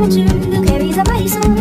told you, you carry the.